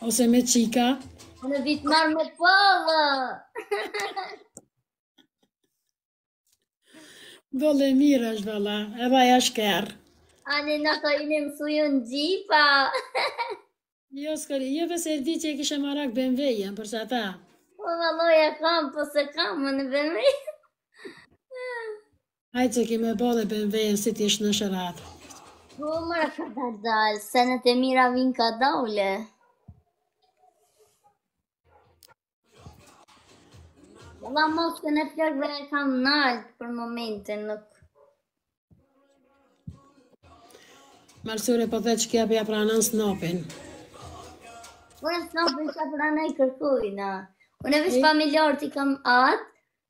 Ose me qika. Unë e di ta marr me pol. Boll e mirë është valla, e vaj është kërë. Ani në të inim su ju në gjipa. jo, s'kër, jo veç e di që e kishe marak BMW-jën, përsa ta. Po, vallahi e kam, po s'e kam më në BMW. Hajt se ke me bo dhe BMW-en si ti shë në shërat. Po more ka të dalë, se në të mira vinë kadale. Valla mos të në flërë dhe e kam naltë për momentin, nuk. Malsore po dhe që kja për japra në snopin. Po në snopin që apra në i kërkujna. Unë e veç familjarë t'i kam atë,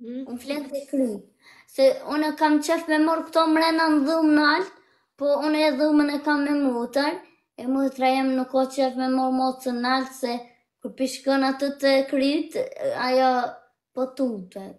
Mm. Unë flej n'te kry. Se unë kam qef me marrë këto mrena në dhomë nalt, po unë e dhomën e kam me motër, e motra jem nuk ka qef me marrë macën nalt, se kur i shkon ajo te kryt, ajo po tutet.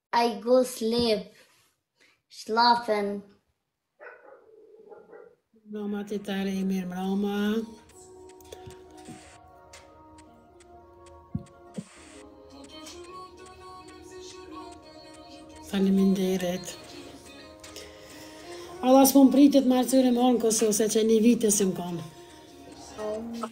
I go sleep. Schlafen. Mama të tanëve mirë mbrama. Faleminderit. Allah s'po më pritet me ardhë n'verë në Kosovë, se që një vit s'jemi konë. Oh.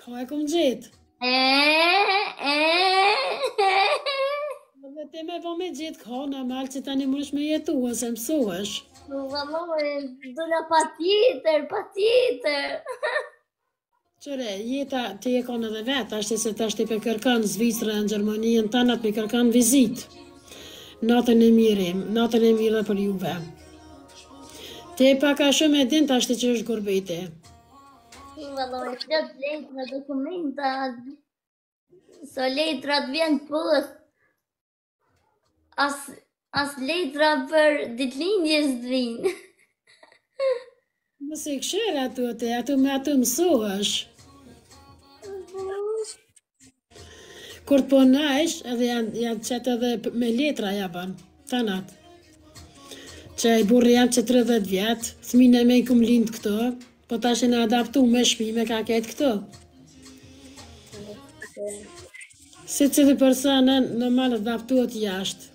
Ku e kom gjetë. Dhe te me po me gjithë ka në malë që tani më është me jetu, e se mësohesh. Në dhe më me dhëna pa tjetër, pa tjetër. Qyre, jeta ti je konë edhe vetë, ashtë si qashtu pe ke konë n'Zvicër, në Gjermanië, në tanat ke konë vizitë. Natën e mirë, natën e mirë dhe për juve. Ti pak a shumë e din tashti ç'është gurbeti. Kula do e këtë lejtë në dokumenta, së letrat vijnë të pëllës, as, as letrat për ditëlindje s'të vinë. Nëse i këshirë aty, aty, aty me aty mësohesh. Kur të ponajsh, edhe janë, janë qëtë edhe me letra ja banë, të natë. Qe burri jem qe 30 vjetë, fmijën i kemi lindë këto, po ta shenë adaptu me shpi, me ka ketë këto. Secili person, në malë adaptuat jashtë.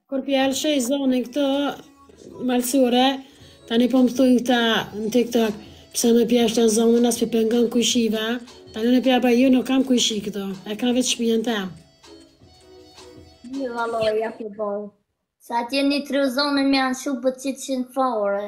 Kur pe lshojsha zonin këtu, malsore, tani po më thujnë këta në TikTok, pse me pëshpërit zonin, a s'pi pengon kojshive, tani në pjaba ju nuk kam kojshi këtu, e kam veç shpijën tem. Një valoj, ja për bërë. Sa atje një tru zonin me janë shumë për qitë ksi fore.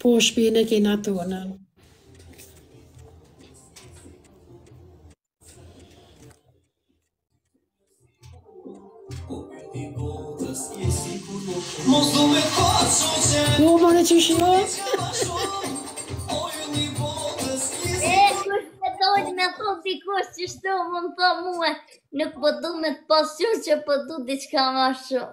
Po shpinë e kena tonën. Mos do me fatë soqe Jo, më në që shio E, kështë të dojnë me thotë dikush që shto më në thotë mue Nuk po du me të pas shoqe po du diçka ma shumë